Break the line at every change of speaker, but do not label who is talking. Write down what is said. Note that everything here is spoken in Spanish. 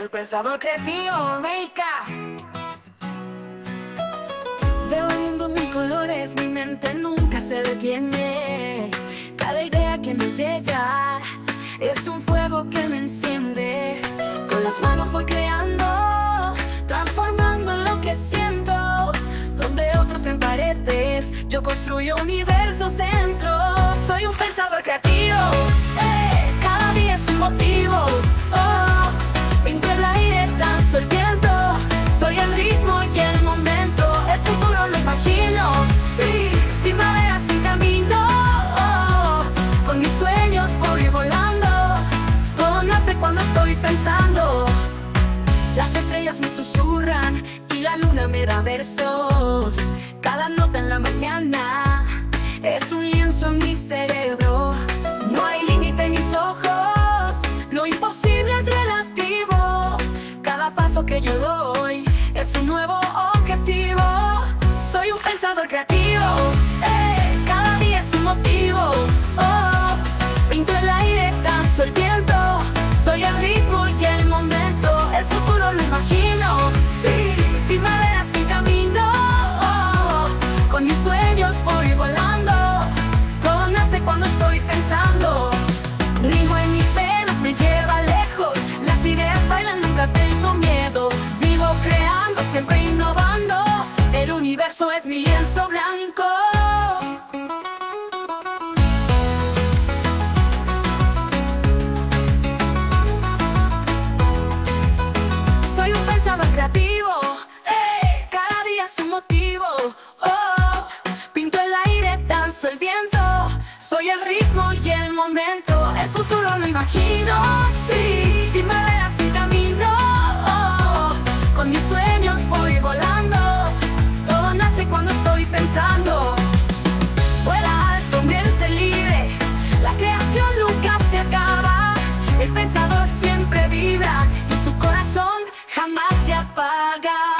El pensador creativo, Meika. Veo el mundo en colores, mi mente nunca se detiene. Cada idea que me llega es un fuego que me enciende. Con las manos voy creando, transformando lo que siento. Donde otros ven paredes, yo construyo universos dentro. Soy un pensador creativo, eh, pensando. Las estrellas me susurran y la luna me da versos. Cada nota en la mañana es un lienzo en mi cerebro. No hay límite en mis ojos, lo imposible es relativo. Cada paso que yo doy es un nuevo objetivo. Soy un pensador creativo, universo es mi lienzo blanco. Soy un pensador creativo, cada día es un motivo. Oh, pinto el aire, danzo el viento. Soy el ritmo y el momento. El futuro lo imagino, apagar.